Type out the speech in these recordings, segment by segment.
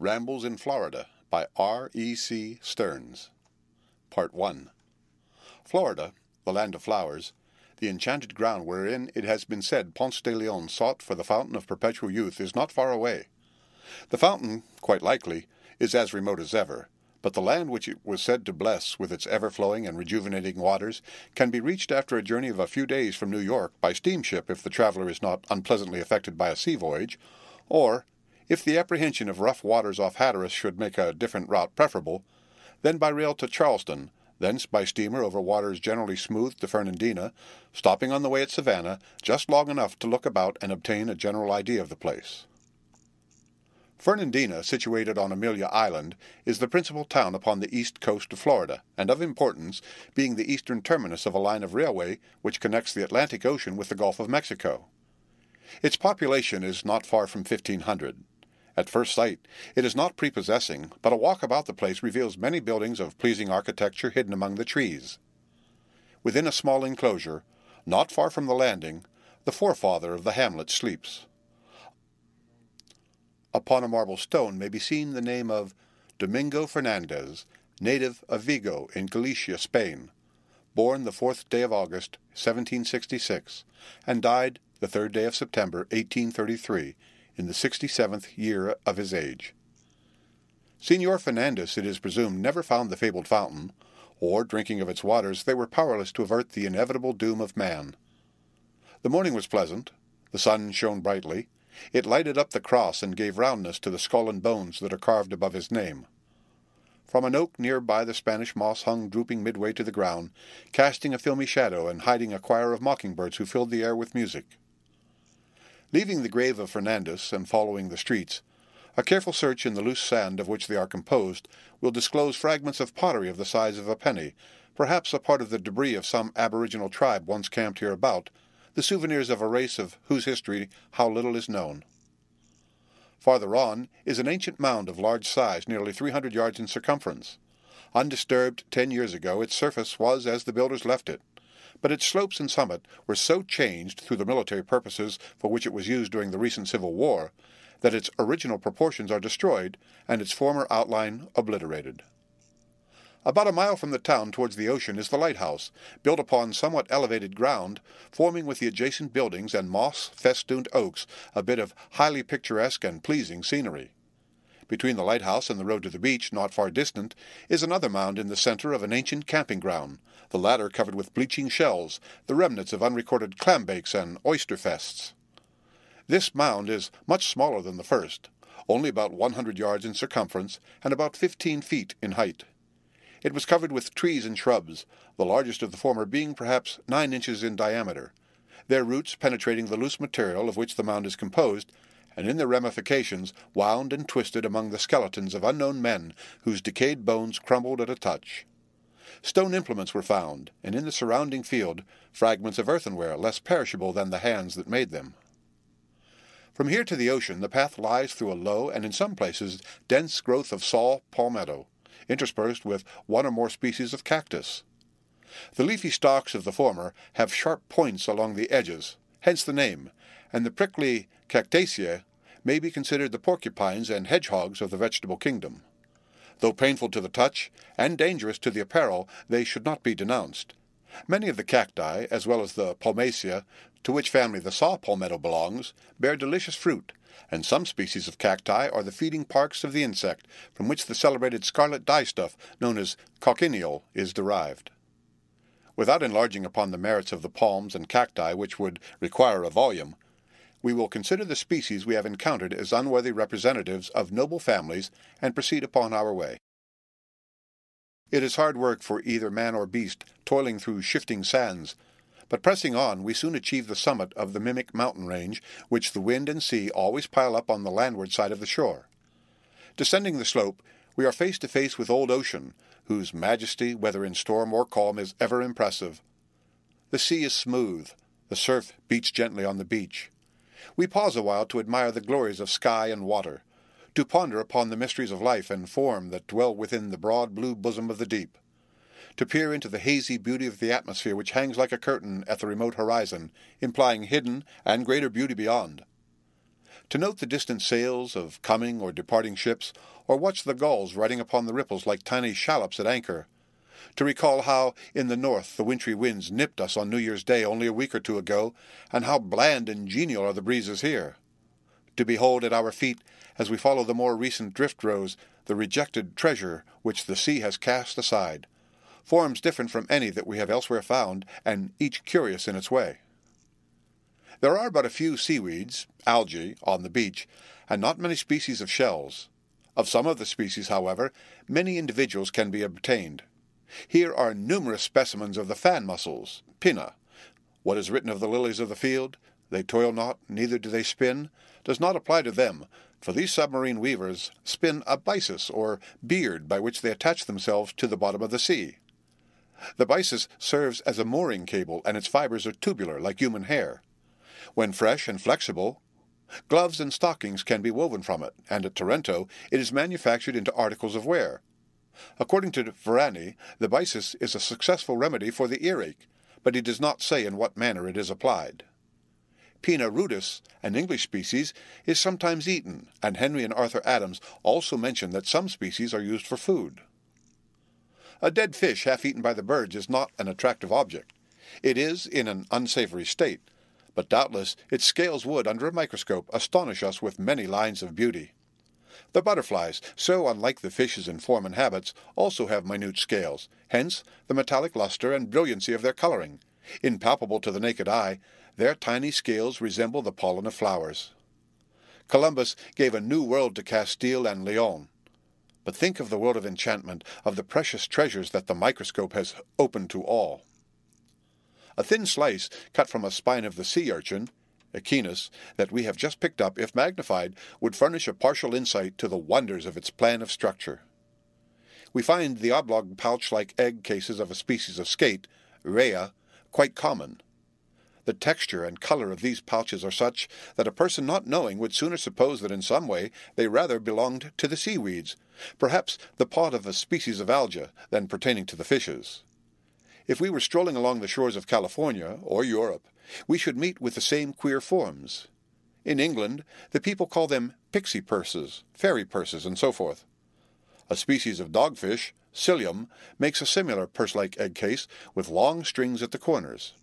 Rambles in Florida by R. E. C. Stearns. Part 1 Florida, the land of flowers, the enchanted ground wherein it has been said Ponce de Leon sought for the fountain of perpetual youth, is not far away. The fountain, quite likely, is as remote as ever, but the land which it was said to bless with its ever flowing and rejuvenating waters can be reached after a journey of a few days from New York by steamship if the traveler is not unpleasantly affected by a sea voyage, or, if the apprehension of rough waters off Hatteras should make a different route preferable, then by rail to Charleston, thence by steamer over waters generally smooth to Fernandina, stopping on the way at Savannah just long enough to look about and obtain a general idea of the place. Fernandina, situated on Amelia Island, is the principal town upon the east coast of Florida, and of importance, being the eastern terminus of a line of railway which connects the Atlantic Ocean with the Gulf of Mexico. Its population is not far from fifteen hundred. At first sight, it is not prepossessing, but a walk about the place reveals many buildings of pleasing architecture hidden among the trees. Within a small enclosure, not far from the landing, the forefather of the hamlet sleeps. Upon a marble stone may be seen the name of Domingo Fernandez, native of Vigo in Galicia, Spain, born the fourth day of August, 1766, and died the third day of September, 1833, in the 67th year of his age. Signor Fernandez, it is presumed, never found the fabled fountain, or, drinking of its waters, they were powerless to avert the inevitable doom of man. The morning was pleasant, the sun shone brightly, it lighted up the cross and gave roundness to the skull and bones that are carved above his name. From an oak near by the Spanish moss hung drooping midway to the ground, casting a filmy shadow and hiding a choir of mockingbirds who filled the air with music. Leaving the grave of Fernandez and following the streets, a careful search in the loose sand of which they are composed will disclose fragments of pottery of the size of a penny, perhaps a part of the debris of some aboriginal tribe once camped hereabout, the souvenirs of a race of whose history how little is known. Farther on is an ancient mound of large size, nearly 300 yards in circumference. Undisturbed ten years ago, its surface was as the builders left it but its slopes and summit were so changed through the military purposes for which it was used during the recent Civil War that its original proportions are destroyed and its former outline obliterated. About a mile from the town towards the ocean is the lighthouse, built upon somewhat elevated ground, forming with the adjacent buildings and moss-festooned oaks a bit of highly picturesque and pleasing scenery. Between the lighthouse and the road to the beach, not far distant, is another mound in the center of an ancient camping ground, the latter covered with bleaching shells, the remnants of unrecorded clam bakes and oyster fests. This mound is much smaller than the first, only about 100 yards in circumference and about 15 feet in height. It was covered with trees and shrubs, the largest of the former being perhaps nine inches in diameter, their roots penetrating the loose material of which the mound is composed and in their ramifications wound and twisted among the skeletons of unknown men whose decayed bones crumbled at a touch. Stone implements were found, and in the surrounding field fragments of earthenware less perishable than the hands that made them. From here to the ocean the path lies through a low and in some places dense growth of saw palmetto, interspersed with one or more species of cactus. The leafy stalks of the former have sharp points along the edges, hence the name, and the prickly Cactaceae may be considered the porcupines and hedgehogs of the vegetable kingdom. Though painful to the touch and dangerous to the apparel, they should not be denounced. Many of the cacti, as well as the Palmaceae, to which family the saw palmetto belongs, bear delicious fruit, and some species of cacti are the feeding parks of the insect, from which the celebrated scarlet dyestuff known as cochineal is derived. Without enlarging upon the merits of the palms and cacti, which would require a volume, we will consider the species we have encountered as unworthy representatives of noble families and proceed upon our way. It is hard work for either man or beast, toiling through shifting sands, but pressing on, we soon achieve the summit of the mimic mountain range, which the wind and sea always pile up on the landward side of the shore. Descending the slope, we are face to face with old ocean, whose majesty, whether in storm or calm, is ever impressive. The sea is smooth, the surf beats gently on the beach. We pause awhile to admire the glories of sky and water, to ponder upon the mysteries of life and form that dwell within the broad blue bosom of the deep, to peer into the hazy beauty of the atmosphere which hangs like a curtain at the remote horizon, implying hidden and greater beauty beyond, to note the distant sails of coming or departing ships, or watch the gulls riding upon the ripples like tiny shallops at anchor, to recall how in the north the wintry winds nipped us on New Year's Day only a week or two ago, and how bland and genial are the breezes here, to behold at our feet, as we follow the more recent drift rows, the rejected treasure which the sea has cast aside, forms different from any that we have elsewhere found, and each curious in its way. There are but a few seaweeds, algae, on the beach, and not many species of shells. Of some of the species, however, many individuals can be obtained. Here are numerous specimens of the fan mussels, pinna. What is written of the lilies of the field, they toil not, neither do they spin, does not apply to them, for these submarine weavers spin a byssus, or beard, by which they attach themselves to the bottom of the sea. The byssus serves as a mooring cable, and its fibers are tubular, like human hair. When fresh and flexible, gloves and stockings can be woven from it, and at Taranto it is manufactured into articles of wear. According to Varani, the byssus is a successful remedy for the earache, but he does not say in what manner it is applied. Pinna rudis, an English species, is sometimes eaten, and Henry and Arthur Adams also mention that some species are used for food. A dead fish half eaten by the birds is not an attractive object. It is in an unsavory state, but doubtless its scales would, under a microscope, astonish us with many lines of beauty. The butterflies, so unlike the fishes in form and habits, also have minute scales, hence the metallic luster and brilliancy of their coloring. Impalpable to the naked eye, their tiny scales resemble the pollen of flowers. Columbus gave a new world to Castile and Leon. But think of the world of enchantment, of the precious treasures that the microscope has opened to all. A thin slice cut from a spine of the sea urchin, Echinus, that we have just picked up, if magnified, would furnish a partial insight to the wonders of its plan of structure. We find the oblong pouch-like egg cases of a species of skate, Raia, quite common. The texture and color of these pouches are such that a person not knowing would sooner suppose that in some way they rather belonged to the seaweeds, perhaps the pod of a species of alga, than pertaining to the fishes. If we were strolling along the shores of California or Europe, we should meet with the same queer forms. In England, the people call them pixie purses, fairy purses, and so forth. A species of dogfish, Scyllium, makes a similar purse-like egg case with long strings at the corners.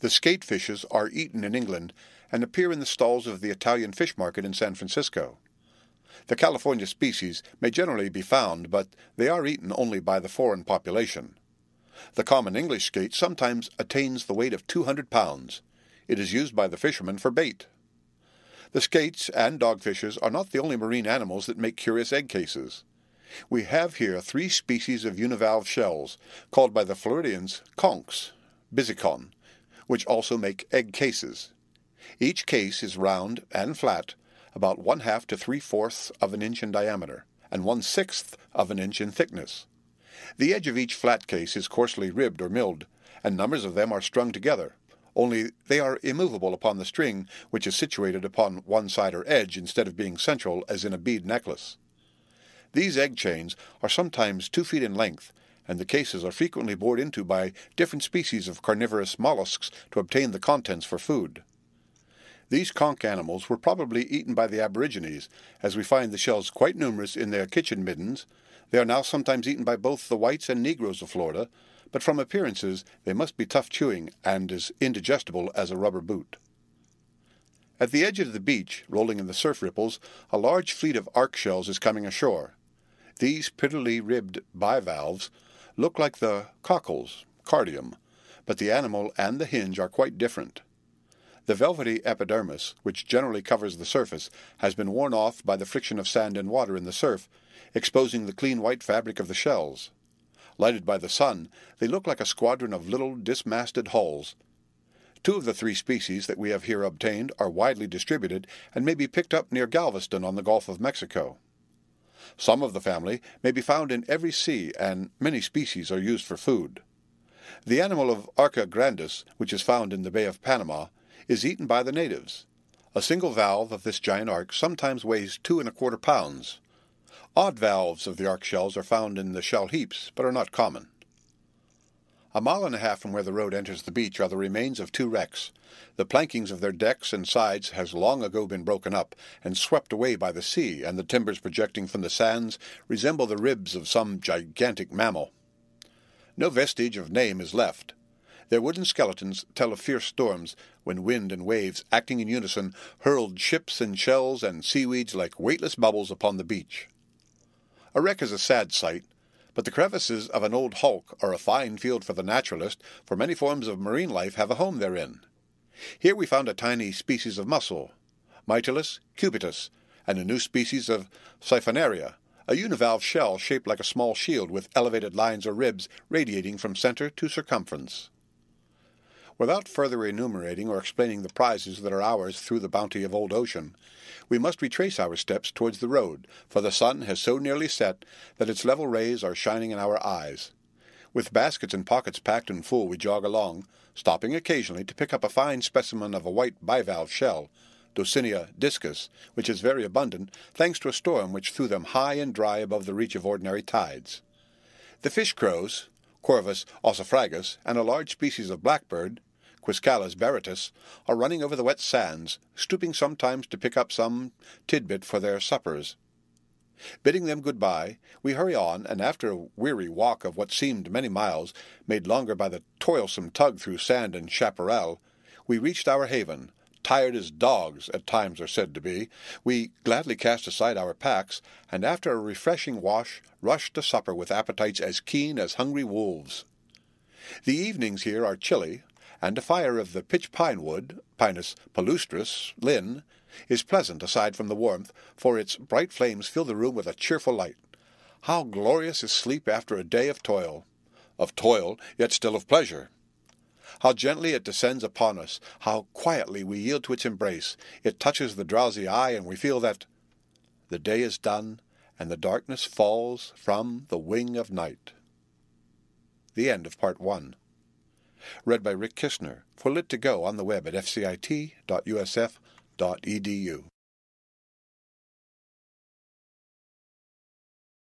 The skate fishes are eaten in England and appear in the stalls of the Italian fish market in San Francisco. The California species may generally be found, but they are eaten only by the foreign population. The common English skate sometimes attains the weight of 200 pounds. It is used by the fishermen for bait. The skates and dogfishes are not the only marine animals that make curious egg cases. We have here three species of univalve shells, called by the Floridians conchs, Busycon, which also make egg cases. Each case is round and flat, about one half to three fourths of an inch in diameter, and one sixth of an inch in thickness. The edge of each flat case is coarsely ribbed or milled, and numbers of them are strung together, only they are immovable upon the string, which is situated upon one side or edge instead of being central as in a bead necklace. These egg chains are sometimes two feet in length, and the cases are frequently bored into by different species of carnivorous mollusks to obtain the contents for food. These conch animals were probably eaten by the aborigines, as we find the shells quite numerous in their kitchen middens. They are now sometimes eaten by both the whites and negroes of Florida, but from appearances they must be tough chewing and as indigestible as a rubber boot. At the edge of the beach, rolling in the surf ripples, a large fleet of ark shells is coming ashore. These prettily ribbed bivalves look like the cockles, cardium, but the animal and the hinge are quite different. The velvety epidermis, which generally covers the surface, has been worn off by the friction of sand and water in the surf, exposing the clean white fabric of the shells. Lighted by the sun, they look like a squadron of little dismasted hulls. Two of the three species that we have here obtained are widely distributed and may be picked up near Galveston on the Gulf of Mexico. Some of the family may be found in every sea, and many species are used for food. The animal of Arca grandis, which is found in the Bay of Panama, is eaten by the natives. A single valve of this giant ark sometimes weighs two and a quarter pounds. Odd valves of the ark shells are found in the shell heaps, but are not common. A mile and a half from where the road enters the beach are the remains of two wrecks. The plankings of their decks and sides has long ago been broken up and swept away by the sea, and the timbers projecting from the sands resemble the ribs of some gigantic mammal. No vestige of name is left. Their wooden skeletons tell of fierce storms when wind and waves, acting in unison, hurled ships and shells and seaweeds like weightless bubbles upon the beach. A wreck is a sad sight, but the crevices of an old hulk are a fine field for the naturalist, for many forms of marine life have a home therein. Here we found a tiny species of mussel, Mytilus cubitus, and a new species of Siphonaria, a univalve shell shaped like a small shield with elevated lines or ribs radiating from center to circumference. Without further enumerating or explaining the prizes that are ours through the bounty of old ocean, we must retrace our steps towards the road, for the sun has so nearly set that its level rays are shining in our eyes. With baskets and pockets packed and full, we jog along, stopping occasionally to pick up a fine specimen of a white bivalve shell, Dosinia discus, which is very abundant, thanks to a storm which threw them high and dry above the reach of ordinary tides. The fish crows, Corvus ossifragus, and a large species of blackbird, Quiscalus baratus, are running over the wet sands, stooping sometimes to pick up some tidbit for their suppers. Bidding them good-bye, we hurry on, and after a weary walk of what seemed many miles, made longer by the toilsome tug through sand and chaparral, we reached our haven, tired as dogs at times are said to be, we gladly cast aside our packs, and after a refreshing wash, rushed to supper with appetites as keen as hungry wolves. The evenings here are chilly, and a fire of the pitch pine wood, Pinus palustris, Linn., is pleasant aside from the warmth, for its bright flames fill the room with a cheerful light. How glorious is sleep after a day of toil! Of toil, yet still of pleasure. How gently it descends upon us, how quietly we yield to its embrace. It touches the drowsy eye, and we feel that the day is done, and the darkness falls from the wing of night. The end of part one. Read by Rick Kistner for Lit2Go on the web at fcit.usf.edu.